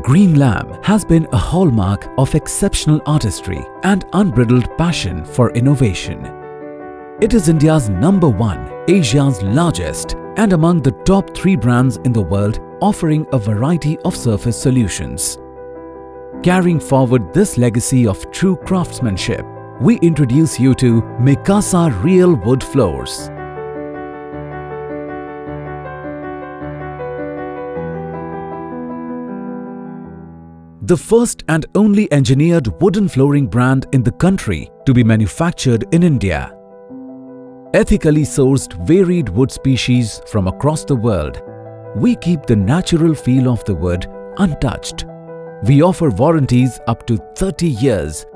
Greenlam has been a hallmark of exceptional artistry and unbridled passion for innovation. It is India's number one, Asia's largest and among the top three brands in the world offering a variety of surface solutions. Carrying forward this legacy of true craftsmanship, we introduce you to Mikasa Real Wood Floors. The first and only engineered wooden flooring brand in the country to be manufactured in India. Ethically sourced varied wood species from across the world, we keep the natural feel of the wood untouched. We offer warranties up to 30 years.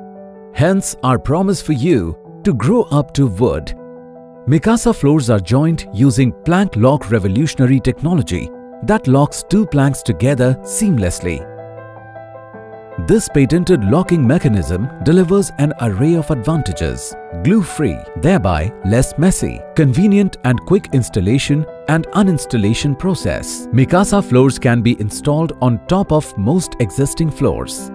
Hence our promise for you to grow up to wood. Mikasa floors are joined using plank lock revolutionary technology that locks two planks together seamlessly. This patented locking mechanism delivers an array of advantages. Glue-free, thereby less messy, convenient and quick installation and uninstallation process. Mikasa floors can be installed on top of most existing floors.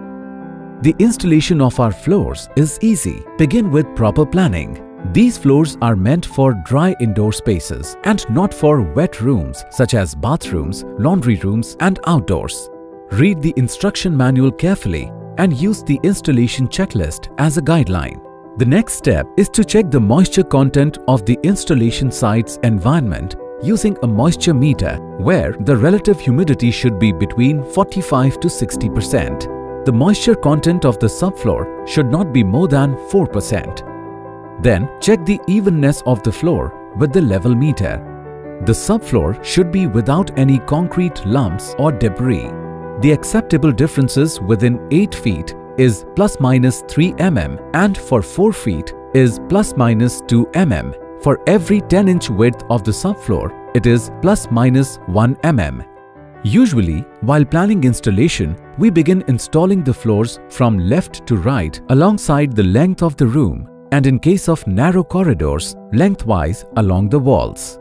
The installation of our floors is easy. Begin with proper planning. These floors are meant for dry indoor spaces and not for wet rooms such as bathrooms, laundry rooms and outdoors. Read the instruction manual carefully and use the installation checklist as a guideline. The next step is to check the moisture content of the installation site's environment using a moisture meter where the relative humidity should be between 45 to 60%. The moisture content of the subfloor should not be more than 4%. Then check the evenness of the floor with the level meter. The subfloor should be without any concrete lumps or debris. The acceptable differences within 8 feet is plus minus 3 mm and for 4 feet is plus minus 2 mm. For every 10 inch width of the subfloor, it is plus minus 1 mm. Usually, while planning installation, we begin installing the floors from left to right alongside the length of the room and in case of narrow corridors, lengthwise along the walls.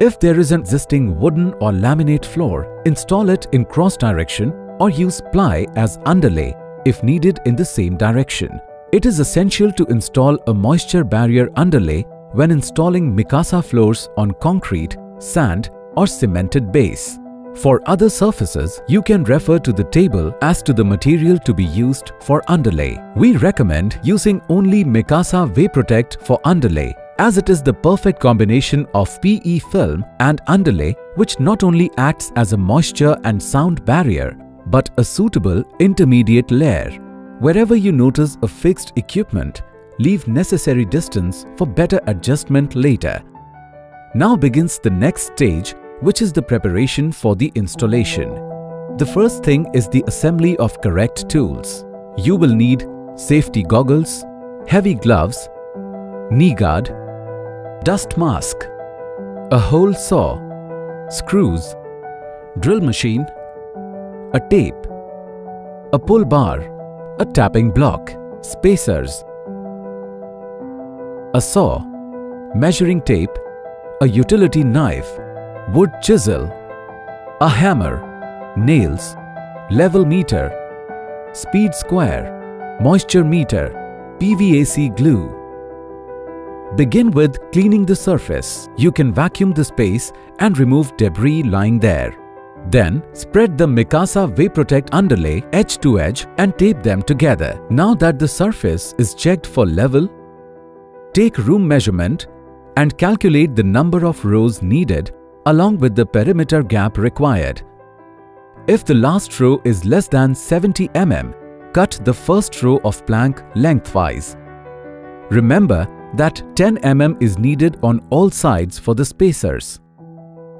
If there is an existing wooden or laminate floor, install it in cross direction or use ply as underlay if needed in the same direction. It is essential to install a moisture barrier underlay when installing Mikasa floors on concrete, sand or cemented base. For other surfaces, you can refer to the table as to the material to be used for underlay. We recommend using only Mikasa Protect for underlay as it is the perfect combination of PE film and underlay which not only acts as a moisture and sound barrier but a suitable intermediate layer. Wherever you notice a fixed equipment, leave necessary distance for better adjustment later. Now begins the next stage which is the preparation for the installation. The first thing is the assembly of correct tools. You will need safety goggles, heavy gloves, knee guard, dust mask, a hole saw, screws, drill machine, a tape, a pull bar, a tapping block, spacers, a saw, measuring tape, a utility knife, wood chisel, a hammer, nails, level meter, speed square, moisture meter, PVAC glue, Begin with cleaning the surface. You can vacuum the space and remove debris lying there. Then, spread the Mikasa Protect underlay edge to edge and tape them together. Now that the surface is checked for level, take room measurement and calculate the number of rows needed along with the perimeter gap required. If the last row is less than 70 mm, cut the first row of plank lengthwise. Remember that 10 mm is needed on all sides for the spacers.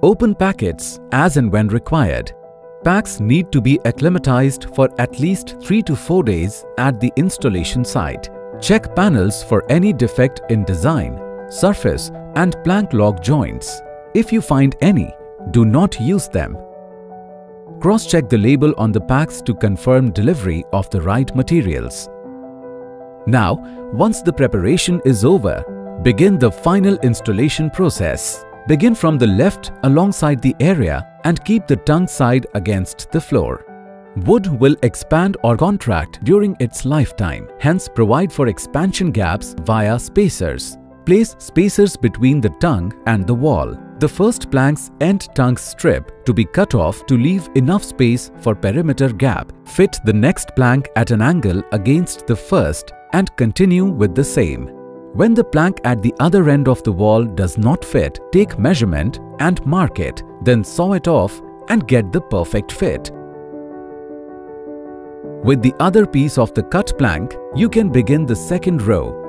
Open packets as and when required. Packs need to be acclimatized for at least 3 to 4 days at the installation site. Check panels for any defect in design, surface and plank lock joints. If you find any, do not use them. Cross-check the label on the packs to confirm delivery of the right materials. Now, once the preparation is over, begin the final installation process. Begin from the left alongside the area and keep the tongue side against the floor. Wood will expand or contract during its lifetime, hence provide for expansion gaps via spacers. Place spacers between the tongue and the wall. The first plank's end tongue strip to be cut off to leave enough space for perimeter gap. Fit the next plank at an angle against the first and continue with the same. When the plank at the other end of the wall does not fit, take measurement and mark it, then saw it off and get the perfect fit. With the other piece of the cut plank, you can begin the second row.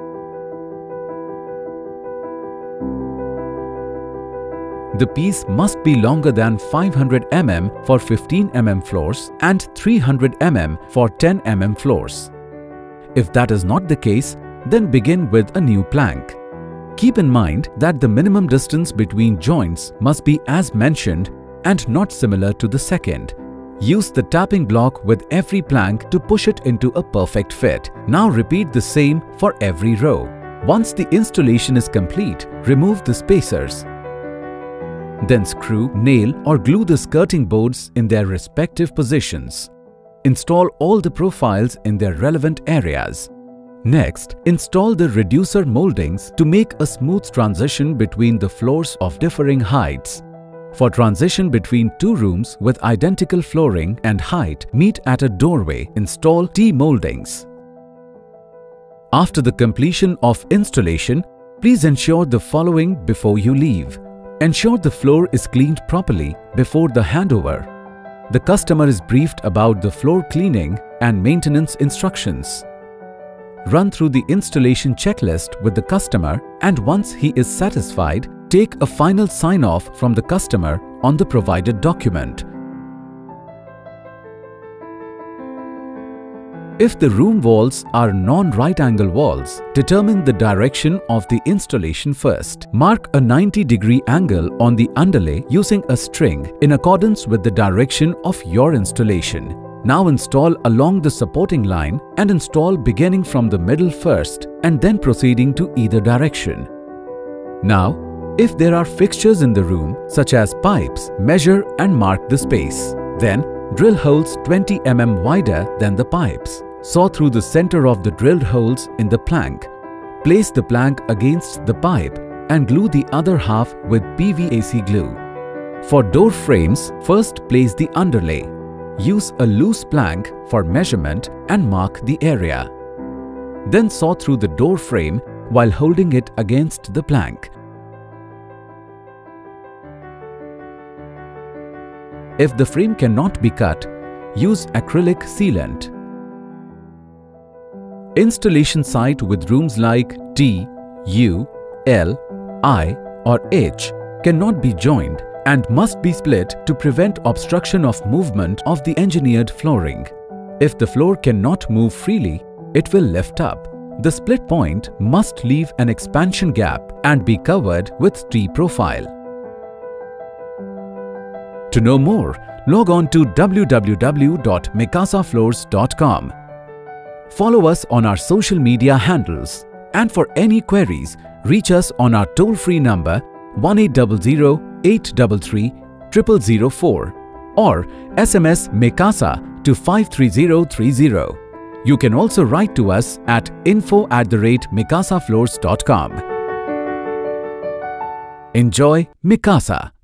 The piece must be longer than 500 mm for 15 mm floors and 300 mm for 10 mm floors. If that is not the case, then begin with a new plank. Keep in mind that the minimum distance between joints must be as mentioned and not similar to the second. Use the tapping block with every plank to push it into a perfect fit. Now repeat the same for every row. Once the installation is complete, remove the spacers. Then screw, nail or glue the skirting boards in their respective positions. Install all the profiles in their relevant areas. Next, install the reducer moldings to make a smooth transition between the floors of differing heights. For transition between two rooms with identical flooring and height, meet at a doorway, install T-moldings. After the completion of installation, please ensure the following before you leave. Ensure the floor is cleaned properly before the handover. The customer is briefed about the floor cleaning and maintenance instructions. Run through the installation checklist with the customer and once he is satisfied, take a final sign-off from the customer on the provided document. If the room walls are non-right angle walls, determine the direction of the installation first. Mark a 90 degree angle on the underlay using a string in accordance with the direction of your installation. Now install along the supporting line and install beginning from the middle first and then proceeding to either direction. Now, if there are fixtures in the room, such as pipes, measure and mark the space. Then, drill holes 20 mm wider than the pipes. Saw through the center of the drilled holes in the plank. Place the plank against the pipe and glue the other half with PVAC glue. For door frames, first place the underlay. Use a loose plank for measurement and mark the area. Then saw through the door frame while holding it against the plank. If the frame cannot be cut, use acrylic sealant. Installation site with rooms like T, U, L, I or H cannot be joined and must be split to prevent obstruction of movement of the engineered flooring. If the floor cannot move freely, it will lift up. The split point must leave an expansion gap and be covered with T-profile. To know more, log on to www.mikasafloors.com. Follow us on our social media handles. And for any queries, reach us on our toll-free number 1800-833-0004 or SMS Mikasa to 53030. You can also write to us at info at the rate mikasafloors.com. Enjoy Mikasa.